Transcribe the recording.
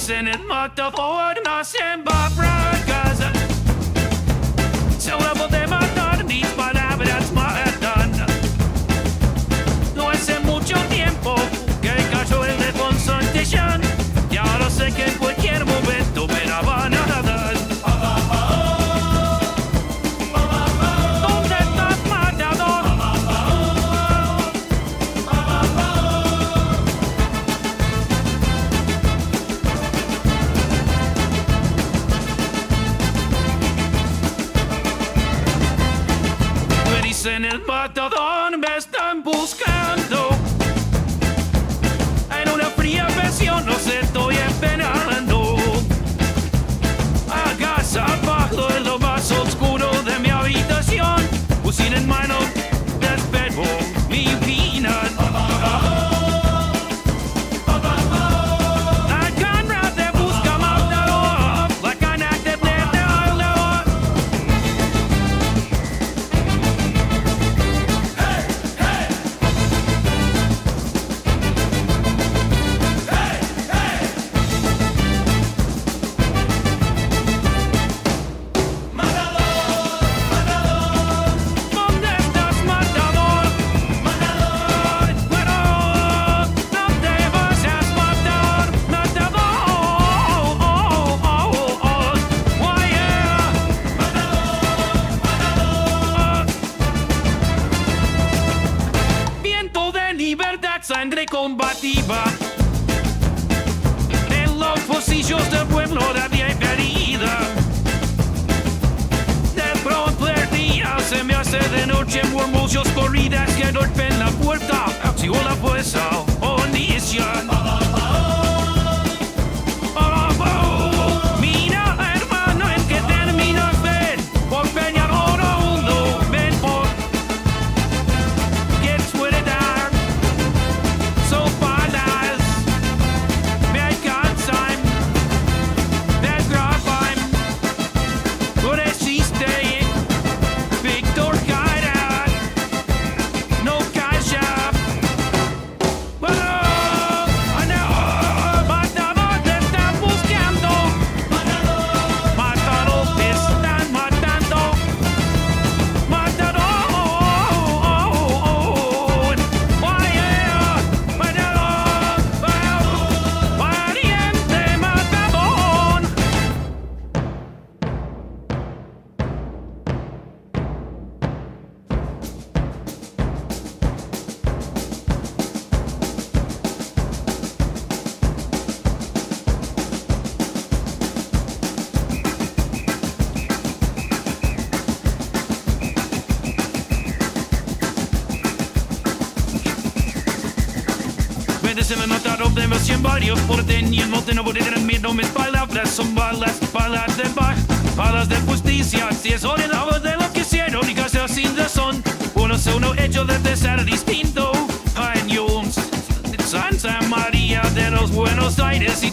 dicen el matador nace en barracas. Solo podemos matar, mis Dicen el matador, me están buscando. En los bolsillos del pueblo nadie herida. De pronto el día se me hace de noche murmullos corridas que golpean la puerta. Sigo la fuerza, omniscient. Veces me mataron demasiado varios por tener mote no puede tener miedo mis palabras son balas, balas de paz, balas de justicia. Si es voz de lo que hicieron y casi sin razón, uno se uno hecho de ser distinto. Ay, Dios, Santa María de los Buenos Aires y